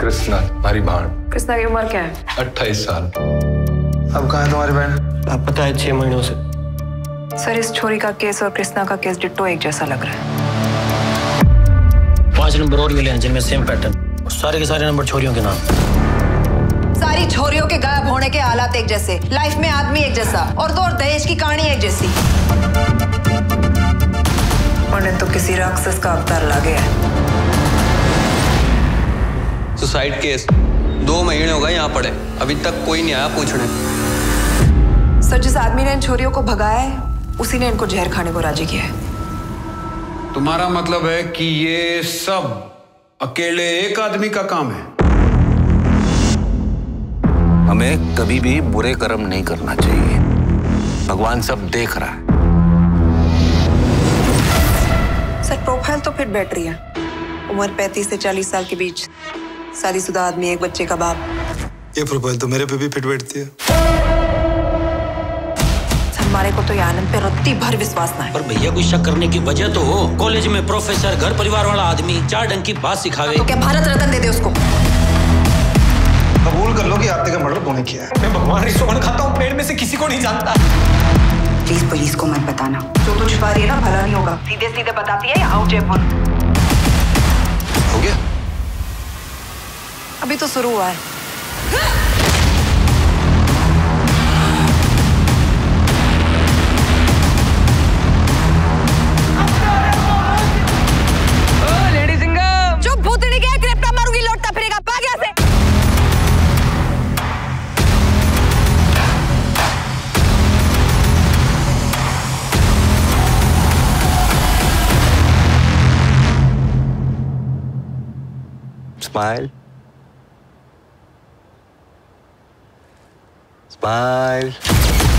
कृष्णा हमारी भाण कृष्णा की उम्र क्या है? अट्ठाईस साल। अब कहाँ है तुम्हारी बहन? आप पता है छह महीनों से। सर इस छोरी का केस और कृष्णा का केस डिट्टो एक जैसा लग रहा है। पाँच नंबर और मिले हैं जिनमें सेम पैटर्न सारे के सारे नंबर छोरियों के नाम। सारी छोरियों के गायब होने के हालात एक जैसे। लाइफ में आदमी एक जैसा और दो और दहेज की कहानी एक जैसी। उन्हें तो किसी राक्षस का अवतार लागे है। सुसाइड केस दो महीने हो गए यहाँ पड़े। अभी तक कोई नहीं आया पूछने। सर जिस आदमी ने इन छोरियों को भगाया है उसी ने इनको जहर खाने को राज़ी किया है। तुम्हारा मतलब है कि ये सब अकेले एक आदमी का काम है? हमें कभी भी बुरे कर्म नहीं करना चाहिए। भगवान सब देख रहा है। सर प्रोफ़ाइल तो फिट बैठ रही है। उम्र 35 से 40 साल के बीच। शादीशुदा आदमी एक बच्चे का बाप। ये प्रोफ़ाइल तो मेरे पे भी फिट बैठती है। हमारे को तो ये आनंद पे रत्ती भर विश्वास ना है। पर भैया कोई शक करने की वजह तो हो। कॉलेज में प्रोफेसर घर परिवार वाला आदमी चार ढंग की बात सिखावे। तो क्या भारत रत्न दे दे उसको? कबूल कर लो कि आपने का मर्डर तूने किया है। मैं भगवान रिसोवन खाता हूँ पेड़ में से किसी को नहीं जानता। प्लीज़ पुलिस को मत बताना। जो तू छिपा रही है ना भला नहीं होगा सीधे सीधे बताती है या हाउ जयपुर अभी तो शुरू हुआ है। जो Smile.